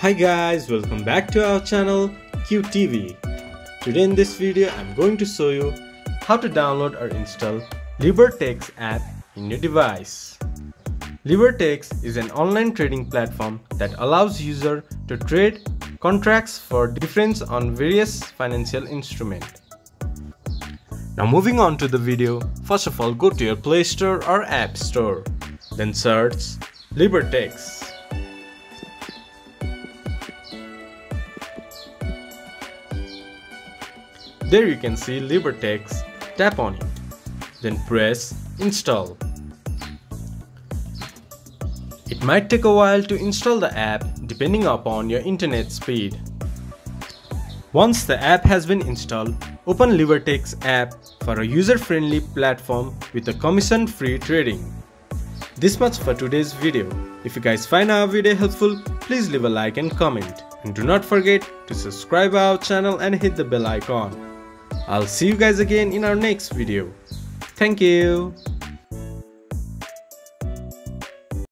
Hi guys, welcome back to our channel QTV. Today in this video I'm going to show you how to download or install Libertex app in your device. Libertex is an online trading platform that allows user to trade contracts for difference on various financial instruments. Now moving on to the video, first of all go to your Play Store or App Store, then search Libertex. There you can see Libertex, tap on it, then press install. It might take a while to install the app depending upon your internet speed. Once the app has been installed, open Libertex app for a user-friendly platform with a commission-free trading. This much for today's video. If you guys find our video helpful, please leave a like and comment. And do not forget to subscribe our channel and hit the bell icon. I'll see you guys again in our next video. Thank you.